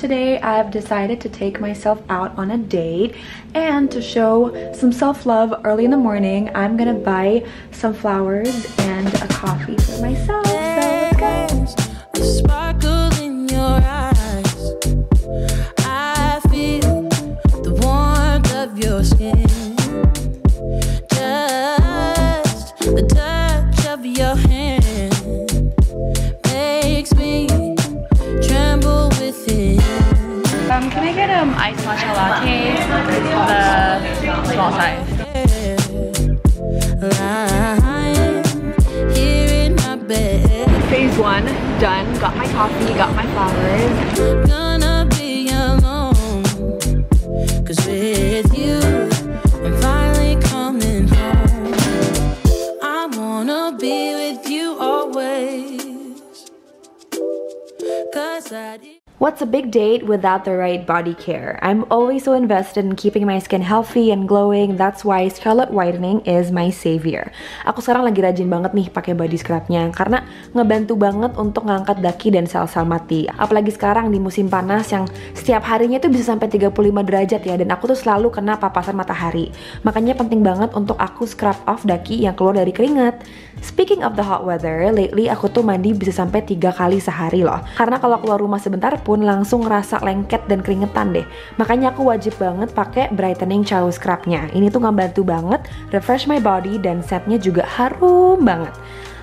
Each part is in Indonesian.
today I've decided to take myself out on a date and to show some self-love early in the morning. I'm gonna buy some flowers and a coffee for myself. So one done. Got my coffee. Got my flowers. What's a big date without the right body care? I'm always so invested in keeping my skin healthy and glowing. That's why Scarlet Whitening is my savior. Aku sekarang lagi rajin banget nih pakai body scrubnya karena ngebantu banget untuk ngangkat daki dan sel-sel mati. Apalagi sekarang di musim panas yang setiap harinya tuh bisa sampai 35 derajat ya dan aku tuh selalu kena papasan matahari. Makanya penting banget untuk aku scrub off daki yang keluar dari keringat. Speaking of the hot weather, lately aku tuh mandi bisa sampai tiga kali sehari loh. Karena kalau keluar rumah sebentar pun langsung ngerasa lengket dan keringetan deh. Makanya aku wajib banget pakai brightening chow scrubnya. Ini tuh ngebantu banget, refresh my body dan setnya juga harum banget.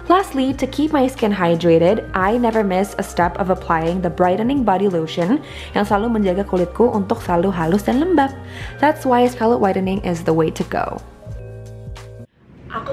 Lastly, to keep my skin hydrated, I never miss a step of applying the brightening body lotion yang selalu menjaga kulitku untuk selalu halus dan lembab. That's why Scarlet Whitening is the way to go.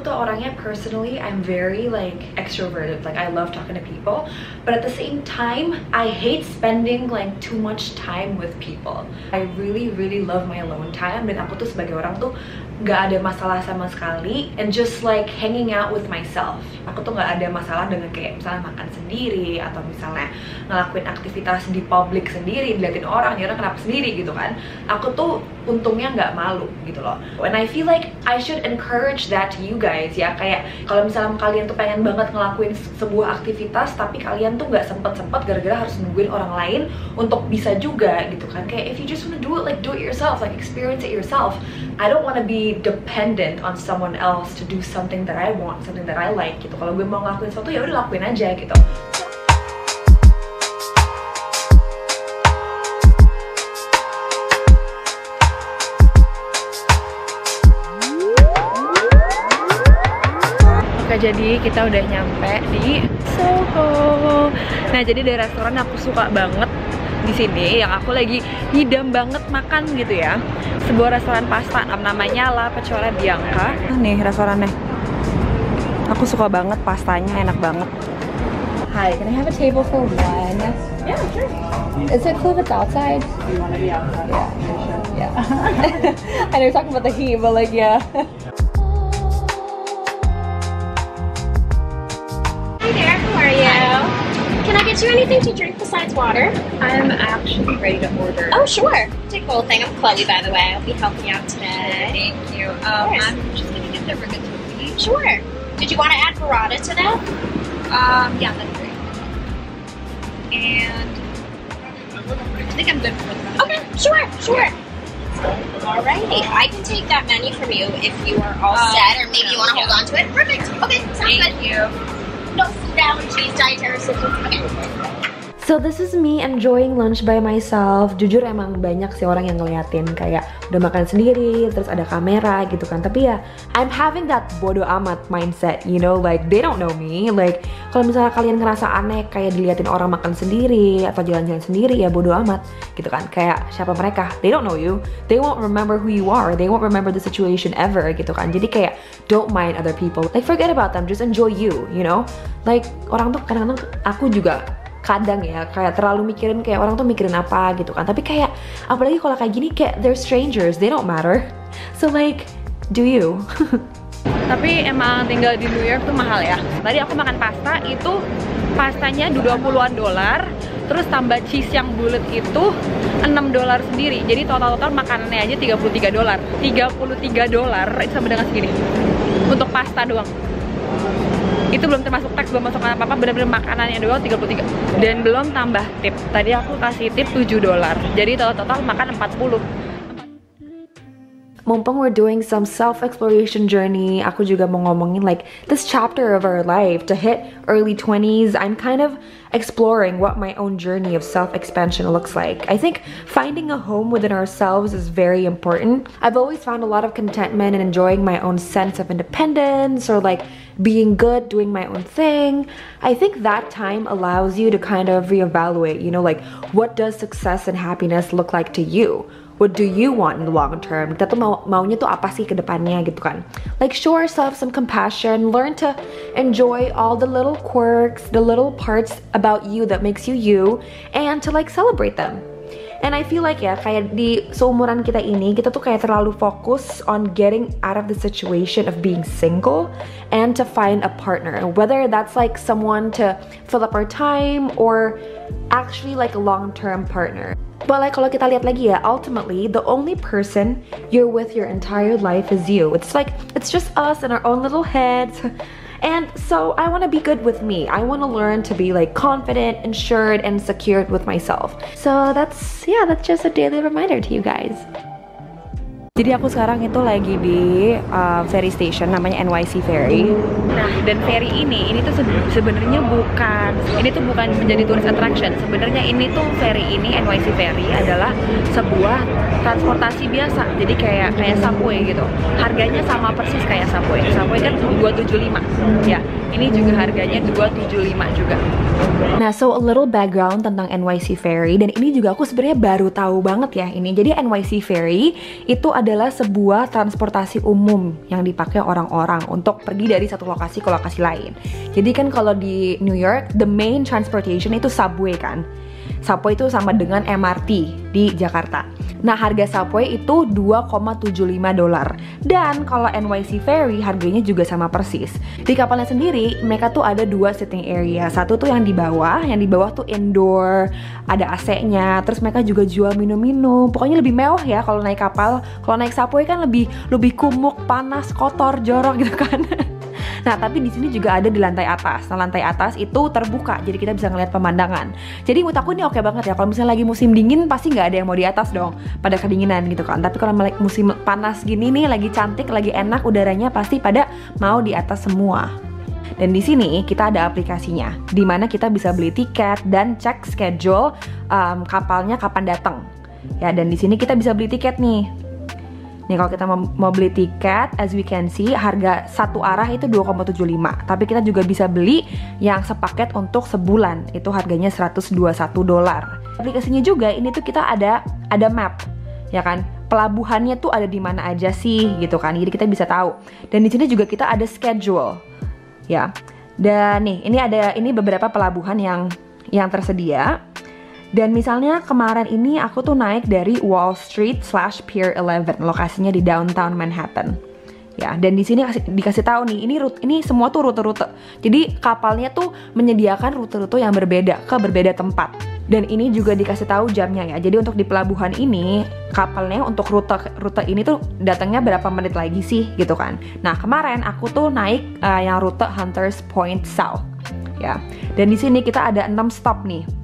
Tuh orangnya personally I'm very like extroverted. Like I love talking to people. But at the same time I hate spending like too much time with people. I really really love my alone time. Dan aku tuh sebagai orang tuh nggak ada masalah sama sekali. And just like hanging out with myself. Aku tuh nggak ada masalah dengan kayak misalnya makan sendiri atau misalnya ngelakuin aktivitas di publik sendiri diliatin orang ya orang kenapa sendiri gitu kan. Aku tuh untungnya nggak malu gitu loh. And I feel like I should encourage that to you guys ya. Kayak kalau misalnya kalian tuh pengen banget ngelakuin sebuah aktivitas tapi kalian tuh nggak sempet sempet gara-gara harus nungguin orang lain untuk bisa juga gitu kan. Kayak if you just wanna do it like do it yourself like experience it yourself. I don't wanna be dependent on someone else to do something that I want something that I like gitu. Kalau gue mau ngelakuin sesuatu ya udah lakuin aja gitu Oke jadi kita udah nyampe di Soho. Nah jadi dari restoran aku suka banget di sini yang aku lagi hidam banget makan gitu ya. Sebuah restoran pasta namanya La Pecora Bianca. Nih restorannya. Aku suka banget pastanya, enak banget. Hi, can I have a table for one? Yeah, sure. Is it cool if it's outside? You want to be outside? Yeah. I know you're talking about the heat, but like, yeah. Hi there, how are you? Can I get you anything to drink besides water? I'm actually ready to order. Oh, sure. Take the whole thing. I'm Chloe, by the way. I'll be helping out today. thank you. Um. I'm just gonna get the rigatoni. Sure. Did you want to add burrata to that? Um, yeah, that's great. And I think I'm good for the Okay, sure, sure. Alrighty, I can take that menu from you if you are all Oh, set, or maybe you want to yeah. hold on to it. Perfect. Okay, sounds Thank good. you. So this is me enjoying lunch by myself. Jujur emang banyak sih orang yang ngeliatin kayak udah makan sendiri, terus ada kamera gitu kan. Tapi ya, I'm having that bodo amat mindset, you know, like they don't know me. Like kalau misalnya kalian ngerasa aneh kayak diliatin orang makan sendiri atau jalan-jalan sendiri ya bodo amat gitu kan. Kayak siapa mereka? They don't know you. They won't remember who you are. They won't remember the situation ever gitu kan. Jadi kayak don't mind other people. Like forget about them, just enjoy you, you know. Like orang tuh kadang-kadang aku juga kadang ya kayak terlalu mikirin kayak orang tuh mikirin apa gitu kan tapi kayak apalagi kalau kayak gini kayak they're strangers they don't matter so like do you Tapi emang tinggal di New York tuh mahal ya. Tadi aku makan pasta itu pastanya 20-an dolar, terus tambah cheese yang bulat itu 6 dolar sendiri. Jadi total-total makanannya aja 33 dolar. 33 dolar itu sama dengan segini. Untuk pasta doang. Itu belum termasuk tax belum masuk apa-apa bener-bener makanannya doang 33 dan belum tambah tip. Tadi aku kasih tip 7 dolar. Jadi total-total makan 40 Mumpung we're doing some self-exploration journey, aku juga mau ngomongin like this chapter of our life to hit early 20s. I'm kind of exploring what my own journey of self-expansion looks like. I think finding a home within ourselves is very important. I've always found a lot of contentment in enjoying my own sense of independence or like being good, doing my own thing. I think that time allows you to kind of reevaluate, you know, like what does success and happiness look like to you? What do you want in the long term? Kita tuh mau maunya tuh apa sih ke depannya gitu kan? Like show yourself some compassion, learn to enjoy all the little quirks, the little parts about you that makes you you, and to like celebrate them. And I feel like ya kayak di seumuran kita ini kita tuh kayak terlalu fokus on getting out of the situation of being single and to find a partner. Whether that's like someone to fill up our time or actually like a long-term partner. But like kalau kita lihat lagi ya, ultimately the only person you're with your entire life is you. It's like it's just us in our own little heads. And so I want to be good with me. I want to learn to be like confident, insured, and secured with myself. So that's yeah, that's just a daily reminder to you guys. Jadi aku sekarang itu lagi di uh, ferry station namanya NYC Ferry. Nah, dan ferry ini ini tuh sebenarnya bukan ini tuh bukan menjadi tourist attraction. Sebenarnya ini tuh ferry ini NYC Ferry adalah sebuah transportasi biasa. Jadi kayak kayak subway gitu. Harganya sama persis kayak subway. Subway kan 275. Ya, ini juga harganya 275 juga. Nah, so a little background tentang NYC Ferry dan ini juga aku sebenarnya baru tahu banget ya ini. Jadi NYC Ferry itu adalah sebuah transportasi umum yang dipakai orang-orang untuk pergi dari satu lokasi ke lokasi lain. Jadi kan kalau di New York, the main transportation itu subway kan. Subway itu sama dengan MRT di Jakarta. Nah, harga Subway itu 2,75 dolar. Dan kalau NYC Ferry harganya juga sama persis. Di kapalnya sendiri, mereka tuh ada dua sitting area. Satu tuh yang di bawah, yang di bawah tuh indoor, ada AC-nya. Terus mereka juga jual minum-minum. Pokoknya lebih mewah ya kalau naik kapal. Kalau naik Subway kan lebih lebih kumuk, panas, kotor, jorok gitu kan. Nah, tapi di sini juga ada di lantai atas. Nah, lantai atas itu terbuka, jadi kita bisa ngeliat pemandangan. Jadi menurut aku ini oke banget ya. Kalau misalnya lagi musim dingin, pasti nggak ada yang mau di atas dong, pada kedinginan gitu kan. Tapi kalau musim panas gini nih, lagi cantik, lagi enak udaranya, pasti pada mau di atas semua. Dan di sini kita ada aplikasinya, di mana kita bisa beli tiket dan cek schedule um, kapalnya kapan datang. Ya, dan di sini kita bisa beli tiket nih. Nih kalau kita mau beli tiket, as we can see harga satu arah itu 2,75. Tapi kita juga bisa beli yang sepaket untuk sebulan. Itu harganya 121 dolar. Aplikasinya juga ini tuh kita ada ada map, ya kan? Pelabuhannya tuh ada di mana aja sih gitu kan. Jadi kita bisa tahu. Dan di sini juga kita ada schedule. Ya. Dan nih, ini ada ini beberapa pelabuhan yang yang tersedia dan misalnya kemarin ini aku tuh naik dari Wall Street slash Pier 11, lokasinya di downtown Manhattan. Ya, dan di sini dikasih tahu nih, ini rute ini semua tuh rute-rute. Jadi kapalnya tuh menyediakan rute-rute yang berbeda ke berbeda tempat. Dan ini juga dikasih tahu jamnya ya. Jadi untuk di pelabuhan ini kapalnya untuk rute rute ini tuh datangnya berapa menit lagi sih gitu kan. Nah, kemarin aku tuh naik uh, yang rute Hunters Point South. Ya. Dan di sini kita ada 6 stop nih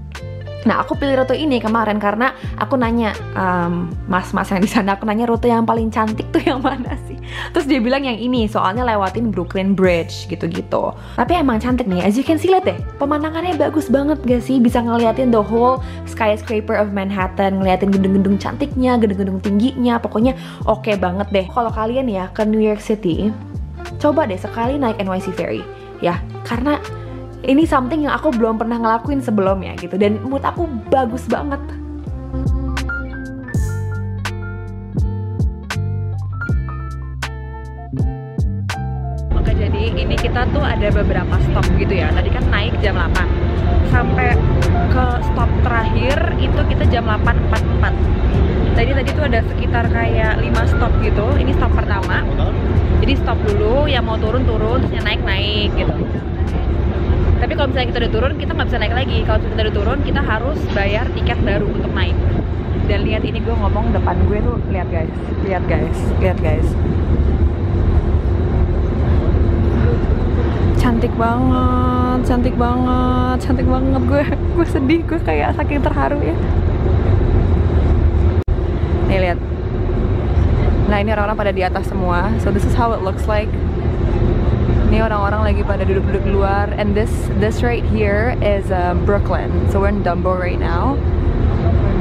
Nah, aku pilih rute ini kemarin karena aku nanya mas-mas um, yang di sana, aku nanya rute yang paling cantik tuh yang mana sih? Terus dia bilang yang ini, soalnya lewatin Brooklyn Bridge gitu-gitu. Tapi emang cantik nih, as you can see lihat deh, pemandangannya bagus banget gak sih? Bisa ngeliatin the whole skyscraper of Manhattan, ngeliatin gedung-gedung cantiknya, gedung-gedung tingginya, pokoknya oke okay banget deh. Kalau kalian ya ke New York City, coba deh sekali naik NYC Ferry, ya, karena ini something yang aku belum pernah ngelakuin sebelumnya gitu. Dan mood aku bagus banget. Oke jadi ini kita tuh ada beberapa stop gitu ya. Tadi kan naik jam 8 sampai ke stop terakhir itu kita jam 8.44 tadi tadi tuh ada sekitar kayak 5 stop gitu. Ini stop pertama. Jadi stop dulu yang mau turun turun terus naik naik gitu tapi kalau misalnya kita udah turun kita nggak bisa naik lagi kalau kita udah turun kita harus bayar tiket baru untuk naik dan lihat ini gue ngomong depan gue tuh lihat guys lihat guys lihat guys cantik banget, cantik banget, cantik banget gue. Gue sedih, gue kayak saking terharu ya. Nih lihat. Nah ini orang-orang pada di atas semua. So this is how it looks like. Ini orang-orang lagi pada duduk-duduk luar. And this this right here is um, Brooklyn. So we're in Dumbo right now.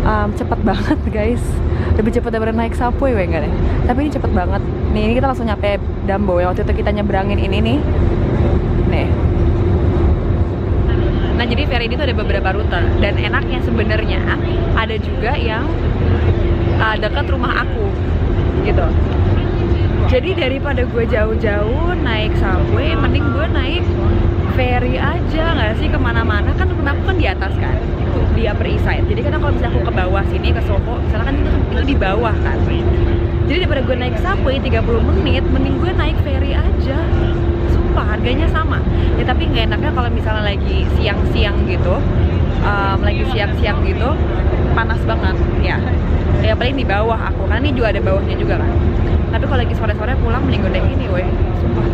Um, cepet banget guys. Lebih cepet daripada naik subway gue enggak deh. Tapi ini cepet banget. Nih ini kita langsung nyampe Dumbo. Yang waktu itu kita nyebrangin ini nih. Nih. Nah jadi ferry ini tuh ada beberapa rute dan enaknya sebenarnya ada juga yang uh, dekat rumah aku gitu. Jadi daripada gue jauh-jauh naik subway, mending gue naik ferry aja nggak sih ke mana-mana kan aku kan di atas kan di Upper East Side. Jadi kan kalau misalnya aku ke bawah sini ke Soho, misalnya kan itu, itu di bawah kan. Jadi daripada gue naik subway 30 menit, mending gue naik ferry aja. Sumpah harganya sama. Ya tapi nggak enaknya kalau misalnya lagi siang-siang gitu, um, lagi siang-siang gitu, panas banget ya. Ya paling di bawah aku, kan ini juga ada bawahnya juga kan. Tapi kalau lagi sore-sore pulang mending gue ini weh, sumpah.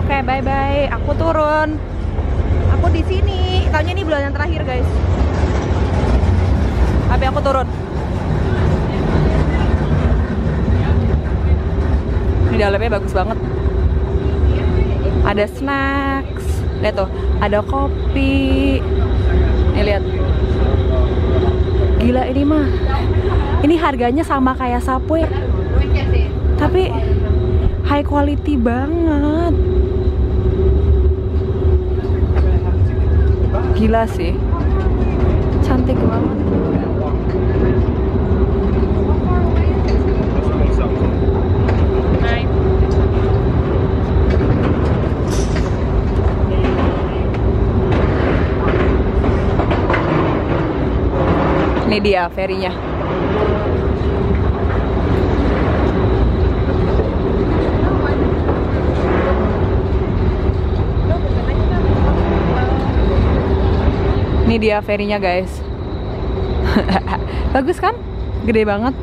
Oke, bye bye. Aku turun. Aku di sini. Taunya ini bulan yang terakhir, guys. Tapi aku turun. Di dalamnya bagus banget. Ada snacks. Lihat tuh, ada kopi. Nih lihat. Gila ini mah. Ini harganya sama kayak Subway. Tapi high quality banget. Gila sih. Cantik banget. Hai. Ini dia ferinya. Ini dia ferinya guys. Bagus kan? Gede banget.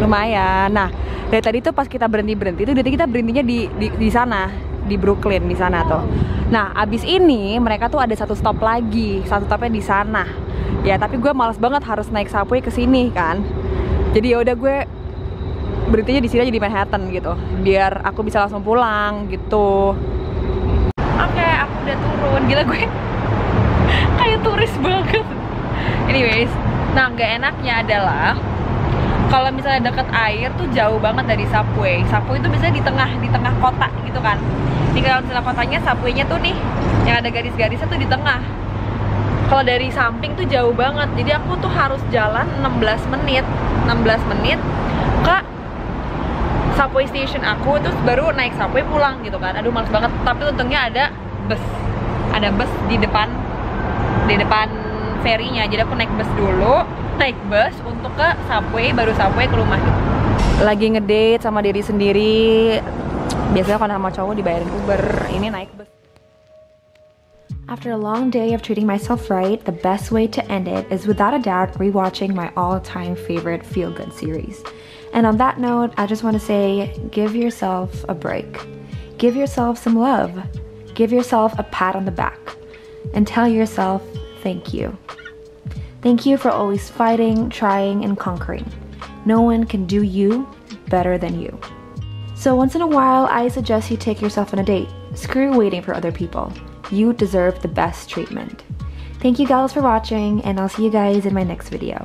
Lumayan. Nah, dari tadi tuh pas kita berhenti berhenti itu dari kita berhentinya di, di di sana di Brooklyn di sana tuh. Nah, abis ini mereka tuh ada satu stop lagi, satu stopnya di sana. Ya, tapi gue males banget harus naik subway ke sini kan. Jadi ya udah gue berhentinya di sini aja di Manhattan gitu, biar aku bisa langsung pulang gitu. Oke, aku udah turun. Gila gue kayak turis banget. Anyways, nah nggak enaknya adalah kalau misalnya deket air tuh jauh banget dari subway. Subway itu biasanya di tengah di tengah kota gitu kan. Ini kalau misalnya kotanya subway-nya tuh nih yang ada garis-garisnya tuh di tengah. Kalau dari samping tuh jauh banget. Jadi aku tuh harus jalan 16 menit, 16 menit ke subway station aku terus baru naik subway pulang gitu kan. Aduh males banget. Tapi untungnya ada bus. Ada bus di depan di depan ferinya. Jadi aku naik bus dulu, naik bus untuk ke subway, baru subway ke rumah gitu. Lagi ngedate sama diri sendiri. Biasanya kalau sama cowok dibayarin Uber, ini naik bus. After a long day of treating myself right, the best way to end it is without a doubt rewatching my all time favorite feel good series. And on that note, I just want to say give yourself a break. Give yourself some love. Give yourself a pat on the back. And tell yourself thank you. Thank you for always fighting, trying, and conquering. No one can do you better than you. So, once in a while, I suggest you take yourself on a date. Screw waiting for other people. You deserve the best treatment. Thank you guys for watching, and I'll see you guys in my next video.